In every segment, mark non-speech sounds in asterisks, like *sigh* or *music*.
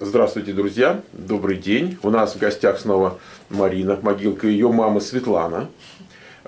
Здравствуйте, друзья. Добрый день. У нас в гостях снова Марина Могилка и ее мама Светлана.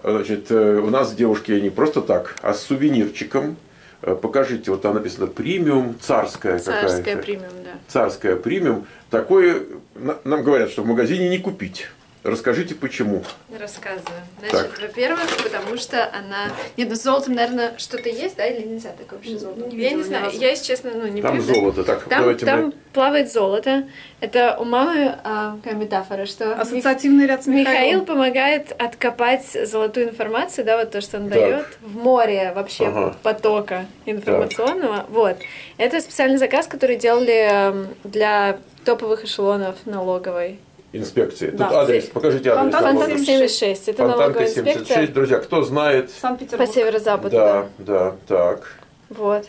Значит, э, у нас девушки не просто так, а с сувенирчиком. Э, Покажите, вот там написано премиум, царская, Царская какая-то. премиум, да. Царская премиум. Такое на- нам говорят, что в магазине не купить. Расскажите, почему. Рассказываю. Значит, Так. во-первых, потому что она... Нет, ну с золотом, наверное, что-то есть, да, или нельзя такое вообще золото? Не Я видела не знаю, я, если честно, ну, не Там привыкла. золото. Так, Там, давайте там мы... плавает золото. Это у мамы а, такая метафора, что Ассоциативный ряд с Мих- Михаил Михаилом. помогает откопать золотую информацию, да, вот то, что он Так. дает в море вообще Ага. потока информационного. Вот. Это специальный заказ, который делали эм, для топовых эшелонов налоговой. Инспекции. Тут Да. адрес. Покажите адрес. Фонтанка налоговой. Фонтанка 76. Это Фонтанка инспекция 76. Друзья, кто знает, по Санкт-Петербург. северо-западу. да, да, так. Вот.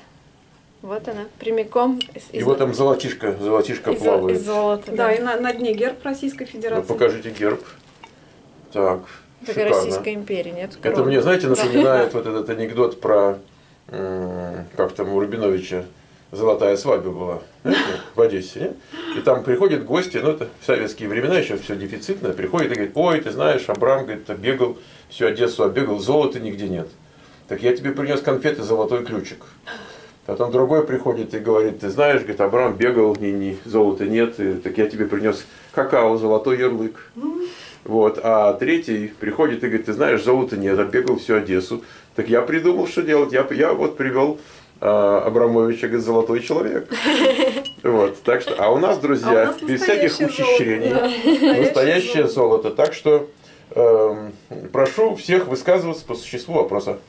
Вот она, прямиком из, И из- вот там золотишко, золотишко из, плавает. из золота. Да, и на, на дне герб Российской Ну, Федерации. покажите герб. Так, Как шикарно. Российской империи, нет? Это короны. мне, знаете, напоминает *laughs* вот этот анекдот про, как там у Рубиновича, золотая свадьба была в Одессе. И там приходят гости, ну это в советские времена еще все дефицитно, приходит и говорит, ой, ты знаешь, Абрам, говорит, бегал, всю Одессу оббегал, золота нигде нет. Так я тебе принес конфеты золотой ключик. Потом другой приходит и говорит, ты знаешь, говорит, Абрам бегал, ни, ни, золота нет, и, так я тебе принес какао, золотой ярлык. Вот, а третий приходит и говорит, ты знаешь, золота нет, оббегал всю Одессу. Так я придумал, что делать. Я, я вот привел а, Абрамовича, говорит, золотой человек. *laughs* Вот, так что, а у нас, А у друзья, нас без всяких ухищрений, да. настоящее золото. Так что эм, прошу всех высказываться по существу вопроса.